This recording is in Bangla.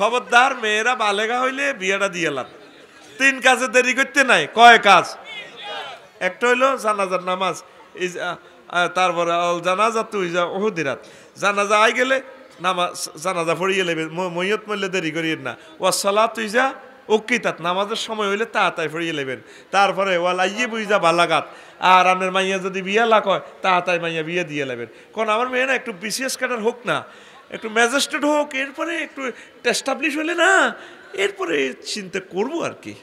খবরদার মেয়েরা বালেগা হইলে বিয়েটা দিয়ে লাভ তিন কাজে দেরি করতে নাই, কয় কাজ? একটা হইল জানাজার নামাজ তারপরে জানাজা তুই যা ওহুদিরাত জানাজা আই গেলে নামাজ, জানাজা পড়িয়ে লেবে মৈয়ত মরলে দেরি করিয়ে না। ও সালা তুই যা ওকিতাত নামাজের সময় হইলে তাড়াতাড়ি পড়িয়ে লেবেন। তারপরে ওয়াল আইয়ে বুঝা বালাগাত। আর আপনার মাইয়া যদি বিয়ে লাগ হয়, তাড়াতাড়ি মাইয়া বিয়ে দিয়ে লেবেন। কারণ আমার মেয়ে না, একটু বিশেষ কাটার হোক না। একটু ম্যাজিস্ট্রেট হোক এরপরে একটু এস্টাবলিশ হলে না এরপরে চিন্তা করব আর কি।